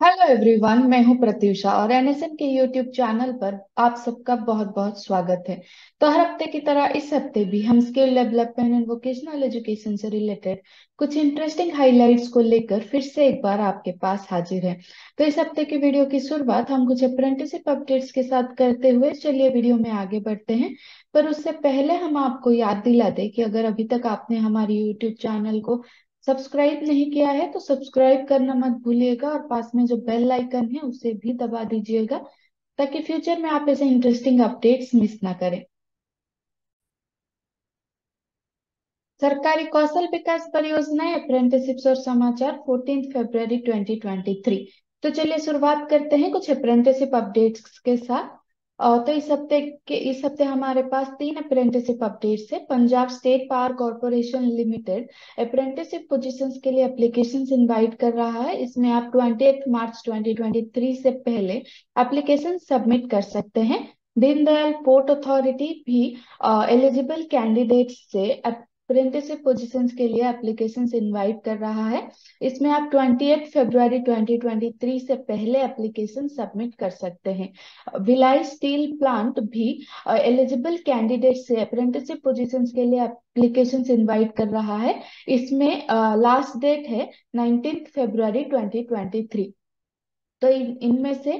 Hello everyone मैं हूँ प्रत्युषा और एनएसएन के यूट्यूब चैनल पर आप सबका बहुत बहुत स्वागत है। तो हर हफ़्ते की तरह इस हफ़्ते भी हम skill development and vocational education से रिलेटेड कुछ इंटरेस्टिंग हाइलाइट्स को लेकर फिर से एक बार आपके पास हाजिर है। तो इस हफ़्ते की वीडियो की शुरुआत हम कुछ अप्रेंटिसशिप अपडेट्स के साथ करते हुए, चलिए वीडियो में आगे बढ़ते हैं। पर उससे पहले हम आपको याद दिला दें कि अगर अभी तक आपने हमारे यूट्यूब चैनल को सब्सक्राइब नहीं किया है तो सब्सक्राइब करना मत भूलिएगा और पास में जो बेल आइकन है उसे भी दबा दीजिएगा ताकि फ्यूचर में आप ऐसे इंटरेस्टिंग अपडेट्स मिस ना करें। सरकारी कौशल विकास परियोजनाएँ अप्रेंटिसशिप्स और समाचार 14 फरवरी 2023 तो चलिए शुरुआत करते हैं कुछ अप्रेंटिसिप अपडेट्स के साथ। तो इस हफ़्ते के, इस हफ़्ते हमारे पास तीन अप्रेंटिसशिप अपडेट्स है। Punjab state power corporation limited apprenticeship positions के लिए एप्लीकेशन इनवाइट कर रहा है। इसमें आप ट्वेंटी मार्च 2023 से पहले एप्लीकेशन सबमिट कर सकते हैं। दीनदयाल पोर्ट अथॉरिटी भी एलिजिबल कैंडिडेट्स से अप्रेंटिसशिप पोजिशन के लिए एप्लीकेशन इनवाइट कर रहा है। इसमें आप ट्वेंटी फरवरी 2023 से पहले एप्लीकेशन सबमिट कर सकते हैं। विलाई स्टील प्लांट भी एलिजिबल कैंडिडेट से अप्रेंटिसशिप पोजीशंस के लिए एप्लीकेशन इनवाइट कर रहा है। इसमें लास्ट डेट है नाइनटीन फरवरी 2023 तो इनमें से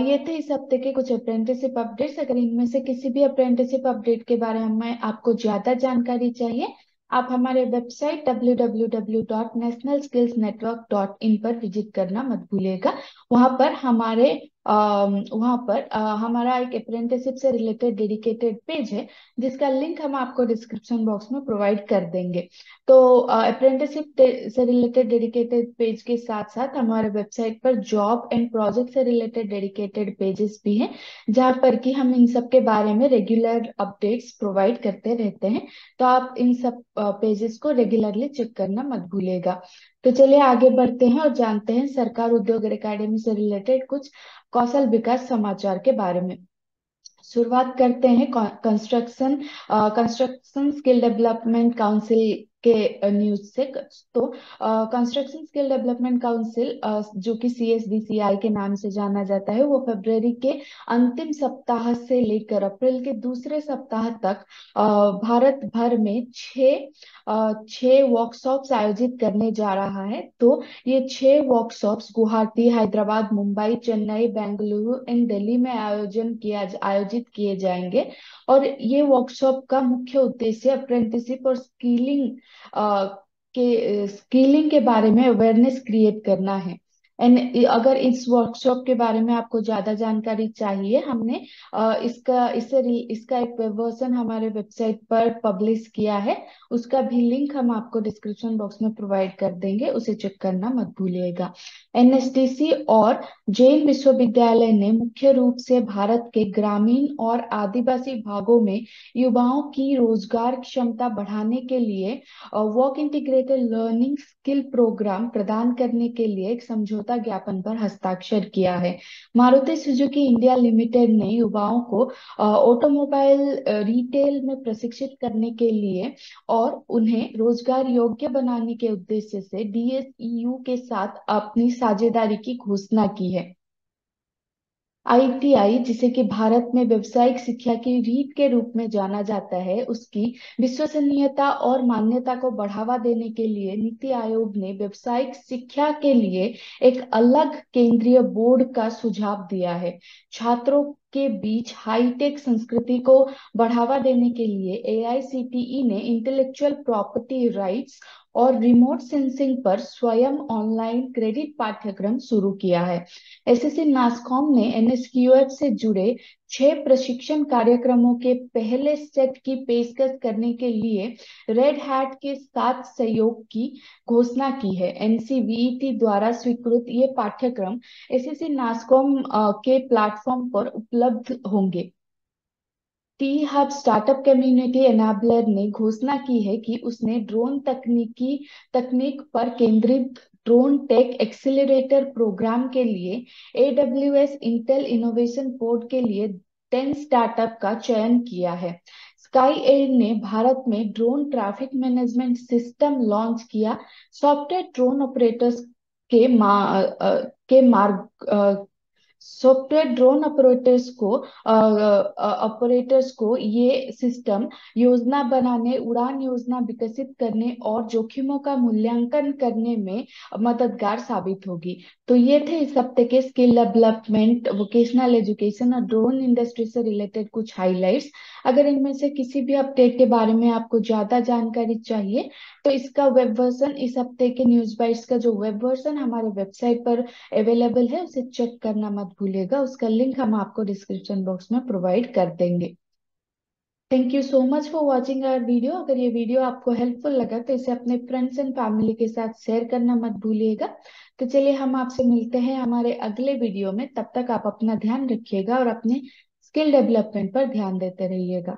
ये थे इस हफ़्ते के कुछ अप्रेंटिसिप अपडेट्स अगर इनमें से किसी भी अप्रेंटिसिप अपडेट के बारे में आपको ज़्यादा जानकारी चाहिए आप हमारे वेबसाइट www.nationalskillsnetwork.in पर विज़िट करना मत भूलिएगा। वहाँ पर हमारे वहाँ पर आ, हमारा एक अप्रेंटिसशिप से रिलेटेड डेडिकेटेड पेज है जिसका लिंक हम आपको डिस्क्रिप्शन बॉक्स में प्रोवाइड कर देंगे। तो अप्रेंटिसशिप से रिलेटेड डेडिकेटेड पेज के साथ साथ हमारे वेबसाइट पर जॉब एंड प्रोजेक्ट से रिलेटेड डेडिकेटेड पेजेस भी हैं जहाँ पर कि हम इन सब के बारे में रेगुलर अपडेट्स प्रोवाइड करते रहते हैं। तो आप इन सब पेजेस को रेगुलरली चेक करना मत भूलेगा तो चलिए आगे बढ़ते हैं और जानते हैं सरकार उद्योग अकेडमी से रिलेटेड कुछ कौशल विकास समाचार के बारे में। शुरुआत करते हैं construction construction skill development council के न्यूज़ से तो कंस्ट्रक्शन स्किल डेवलपमेंट काउंसिल जो कि सी एस डी सी आई के नाम से जाना जाता है, वो फरवरी के अंतिम सप्ताह से लेकर अप्रैल के दूसरे सप्ताह तक भारत भर में छह वर्कशॉप्स आयोजित करने जा रहा है। तो ये छह वर्कशॉप्स गुवाहाटी, हैदराबाद, मुंबई, चेन्नई, बेंगलुरु एंड दिल्ली में आयोजन किया, आयोजित किए जाएँगे। और ये वर्कशॉप का मुख्य उद्देश्य अप्रेंटिसिप और स्किलिंग के स्किलिंग के बारे में अवेयरनेस क्रिएट करना है। एंड अगर इस वर्कशॉप के बारे में आपको ज़्यादा जानकारी चाहिए, हमने इसका, इससे इसका एक वर्जन हमारे वेबसाइट पर पब्लिश किया है। उसका भी लिंक हम आपको डिस्क्रिप्शन बॉक्स में प्रोवाइड कर देंगे, उसे चेक करना मत भूलिएगा। एनएसडीसी और जैन विश्वविद्यालय ने मुख्य रूप से भारत के ग्रामीण और आदिवासी भागों में युवाओं की रोज़गार क्षमता बढ़ाने के लिए work integrated learning skill programme प्रदान करने के लिए एक समझौता समझौता ज्ञापन पर हस्ताक्षर किया है। मारुति सुजुकी इंडिया लिमिटेड ने युवाओं को ऑटोमोबाइल रिटेल में प्रशिक्षित करने के लिए और उन्हें रोज़गार योग्य बनाने के उद्देश्य से डीएसईयू के साथ अपनी साझेदारी की घोषणा की है। आईटीआई, जिसे कि भारत में व्यवसायिक शिक्षा की रीत के रूप में जाना जाता है, उसकी विश्वसनीयता और मान्यता को बढ़ावा देने के लिए नीति आयोग ने व्यवसायिक शिक्षा के लिए एक अलग केंद्रीय बोर्ड का सुझाव दिया है। छात्रों के बीच हाईटेक संस्कृति को बढ़ावा देने के लिए एआईसीटीई ने इंटेलेक्चुअल प्रॉपर्टी राइट्स और रिमोट सेंसिंग पर स्वयं ऑनलाइन क्रेडिट पाठ्यक्रम शुरू किया है। एसएससी नासकॉम ने एनएसक्यूएफ से जुड़े छह प्रशिक्षण कार्यक्रमों के पहले सेट की पेशकश करने के लिए रेड हैट के साथ सहयोग की घोषणा की है। एनसीवीईटी द्वारा स्वीकृत ये पाठ्यक्रम एसएससी नासकॉम के प्लेटफॉर्म पर उपलब्ध होंगे। T hub startup community enabler ने घोषणा की है कि उसने ड्रोन तकनीकी, तकनीक पर केंद्रित ड्रोन टेक एक्सिलेटर प्रोग्राम के लिए एडब्ल्यूएस इंटेल इनोवेशन पोर्ट के लिए टेन स्टार्टअप का चयन किया है। स्काई एयर ने भारत में drone traffic management system launch किया। सॉफ्टवेयर ड्रोन ऑपरेटर्स के मा, के मार्ग सॉफ्टवेयर ड्रोन ऑपरेटर्स को ऑपरेटर्स को ये सिस्टम योजना बनाने, उड़ान योजना विकसित करने और जोखिमों का मूल्यांकन करने में मददगार साबित होगी। तो ये थे इस हफ़्ते के स्किल डेवलपमेंट वोकेशनल एजुकेशन और ड्रोन इंडस्ट्री से रिलेटेड कुछ हाइलाइट्स अगर इनमें से किसी भी अपडेट के बारे में आपको ज़्यादा जानकारी चाहिए तो इसका वेब वर्जन इस हफ़्ते के न्यूज़ बाइट्स का जो वेब वर्जन हमारे वेबसाइट पर अवेलेबल है, उसे चेक करना मत भूलिएगा उसका लिंक हम आपको डिस्क्रिप्शन बॉक्स में प्रोवाइड कर देंगे। Thank you so much for watching our video अगर ये वीडियो आपको हेल्पफुल लगा तो इसे अपने फ्रेंड्स एंड फैमिली के साथ शेयर करना मत भूलिएगा। तो चलिए, हम आपसे मिलते हैं हमारे अगले वीडियो में। तब तक आप अपना ध्यान रखिएगा और अपने स्किल डेवलपमेंट पर ध्यान देते रहिएगा।